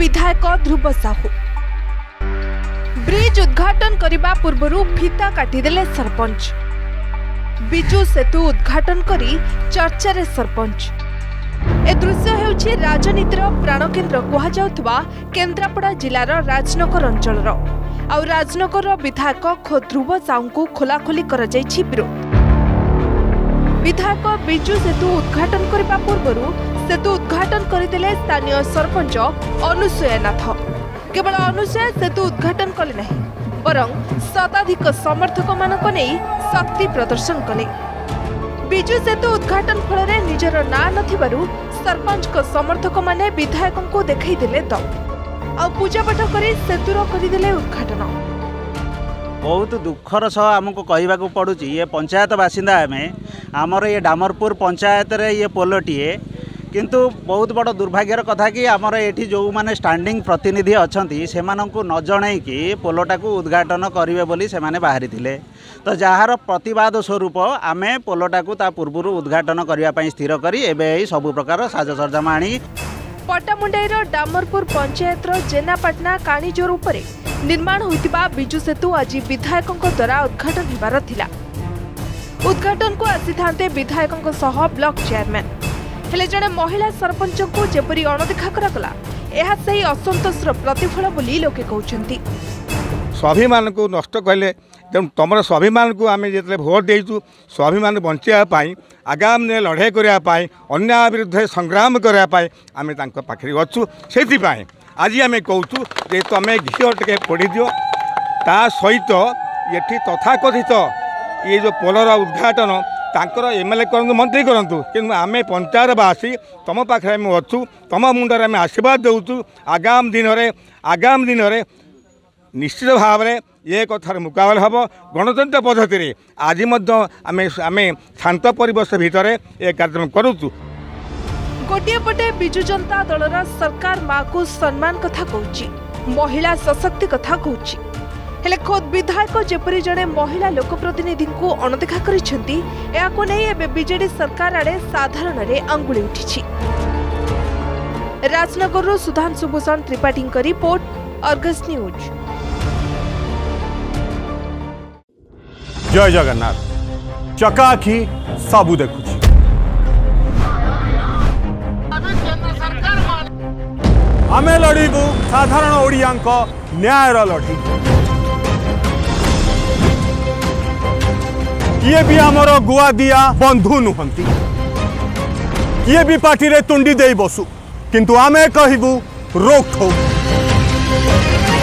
ବିଧାୟକ ଧ୍ରୁବ ସାହୁ ବ୍ରିଜ ଉଦ୍ଘାଟନ କରିବା ପୂର୍ବରୁ ଫିତା କାଟିଦେଲେ ସରପଞ୍ଚ ବିଜୁ ସେତୁ ଉଦ୍ଘାଟନ କରି ଚର୍ଚ୍ଚାରେ ସରପଞ୍ଚ ଏ ଦୃଶ୍ୟ ହେଉଛି ରାଜନୀତିର ପ୍ରାଣକେନ୍ଦ୍ର କୁହାଯାଉଥିବା କେନ୍ଦ୍ରାପଡ଼ା ଜିଲ୍ଲାର ରାଜନଗର ଅଞ୍ଚଳର ଆଉ ରାଜନଗରର ବିଧାୟକ ଖୋ ଧ୍ରୁବ ସାହୁଙ୍କୁ ଖୋଲାଖୋଲି କରାଯାଇଛି ବିରୋଧ ବିଧାୟକ ବିଜୁ ସେତୁ ଉଦ୍ଘାଟନ କରିବା ପୂର୍ବରୁ ସେତୁ ଉଦ୍ଘାଟନ କରିଥିଲେ ସ୍ଥାନୀୟ ସରପଞ୍ଚ ଅନୁସୂୟା ନାଥ କେବଳ ଅନୁସୂୟା ସେତୁ ଉଦ୍ଘାଟନ କଲେ ନାହିଁ ବରଂ ଶତାଧିକ ସମର୍ଥକମାନଙ୍କ ନେଇ ଶକ୍ତି ପ୍ରଦର୍ଶନ କଲେ ବିଜୁ ସେତୁ ଉଦ୍ଘାଟନ ଫଳରେ ନିଜର ନାଁ ନଥିବାରୁ ସରପଞ୍ଚଙ୍କ ସମର୍ଥକମାନେ ବିଧାୟକଙ୍କୁ ଦେଖାଇଦେଲେ ଦମ ଆଉ ପୂଜାପାଠ କରି ସେତୁର କରିଦେଲେ ଉଦ୍ଘାଟନ ବହୁତ ଦୁଃଖର ସହ ଆମକୁ କହିବାକୁ ପଡ଼ୁଛି ଇଏ ପଞ୍ଚାୟତ ବାସିନ୍ଦା ଆମେ ଆମର ଇଏ ଡାମରପୁର ପଞ୍ଚାୟତରେ ଇଏ ପୋଲଟିଏ କିନ୍ତୁ ବହୁତ ବଡ଼ ଦୁର୍ଭାଗ୍ୟର କଥା କି ଆମର ଏଠି ଯେଉଁମାନେ ଷ୍ଟାଣ୍ଡିଂ ପ୍ରତିନିଧି ଅଛନ୍ତି ସେମାନଙ୍କୁ ନ ଜଣେଇକି ପୋଲଟାକୁ ଉଦ୍ଘାଟନ କରିବେ ବୋଲି ସେମାନେ ବାହାରିଥିଲେ ତ ଯାହାର ପ୍ରତିବାଦ ସ୍ୱରୂପ ଆମେ ପୋଲଟାକୁ ତା ପୂର୍ବରୁ ଉଦ୍ଘାଟନ କରିବା ପାଇଁ ସ୍ଥିର କରି ଏବେ ଏହି ସବୁ ପ୍ରକାର ସାଜସଜ୍ଜାମା ଆଣି ପଟ୍ଟାମୁଣ୍ଡାଇର ଡାମରପୁର ପଞ୍ଚାୟତର ଜେନାପାଟଣା କାଣିଜୋର ଉପରେ ନିର୍ମାଣ ହୋଇଥିବା ବିଜୁ ସେତୁ ଆଜି ବିଧାୟକଙ୍କ ଦ୍ୱାରା ଉଦ୍ଘାଟନ ହେବାର ଥିଲା ଉଦ୍ଘାଟନକୁ ଆସିଥାନ୍ତେ ବିଧାୟକଙ୍କ ସହ ବ୍ଲକ ଚେୟାରମ୍ୟାନ୍ ହେଲେ ଜଣେ ମହିଳା ସରପଞ୍ଚଙ୍କୁ ଯେପରି ଅଣଦେଖା କରାଗଲା ଏହା ସେହି ଅସନ୍ତୋଷର ପ୍ରତିଫଳ ବୋଲି ଲୋକେ କହୁଛନ୍ତି ସ୍ୱାଭିମାନଙ୍କୁ ନଷ୍ଟ କହିଲେ ତେଣୁ ତୁମର ସ୍ୱାଭିମାନକୁ ଆମେ ଯେତେବେଳେ ଭୋଟ୍ ଦେଇଛୁ ସ୍ୱାଭିମାନ ବଞ୍ଚିବା ପାଇଁ ଆଗାମୀରେ ଲଢ଼େଇ କରିବା ପାଇଁ ଅନ୍ୟାୟ ବିରୁଦ୍ଧରେ ସଂଗ୍ରାମ କରିବା ପାଇଁ ଆମେ ତାଙ୍କ ପାଖରେ ଅଛୁ ସେଥିପାଇଁ ଆଜି ଆମେ କହୁଛୁ ଯେ ତୁମେ ଘିଅ ଟିକେ ପୋଡ଼ିଦିଅ ତା ସହିତ ଏଠି ତଥାକଥିତ ଏ ଯେଉଁ ପୋଲର ଉଦ୍ଘାଟନ ତାଙ୍କର ଏମ୍ ଏଲ୍ ଏ କରନ୍ତୁ ମନ୍ତ୍ରୀ କରନ୍ତୁ କିନ୍ତୁ ଆମେ ପଞ୍ଚାୟତବାସୀ ତୁମ ପାଖରେ ଆମେ ଅଛୁ ତୁମ ମୁଣ୍ଡରେ ଆମେ ଆଶୀର୍ବାଦ ଦେଉଛୁ ଆଗାମୀ ଦିନରେ ଆଗାମୀ ଦିନରେ ନିଶ୍ଚିତ ଭାବରେ ଏ କଥାର ମୁକାବିଲା ହେବ ଗଣତନ୍ତ୍ର ପଦ୍ଧତିରେ ଆଜି ମଧ୍ୟ ଆମେ ଆମେ ଶାନ୍ତ ପରିବେଶ ଭିତରେ ଏ କାର୍ଯ୍ୟକ୍ରମ କରୁଛୁ ଗୋଟିଏ ପଟେ ବିଜୁ ଜନତା ଦଳର ସରକାର ମାକୁ ସମ୍ମାନ କଥା କହୁଛି ମହିଳା ସଶକ୍ତି କଥା କହୁଛି हेले खोद विधायक जपरी जड़े महिला लोकप्रतिनिधि को अणदेखा करजे सरकार आड़े साधारण आंगु उठी Rajnagar Sudhanshu Bhushan Tripathi report Argus news जय जगन्नाथ चकाखी सब देखु आम लड़बू साधारण ओडिया लड़ी किए भी आम गुआ दि बंधु नुहति किए भी पार्टी तुंडी दे बसु किंतु आमे कहबू रोक ठोक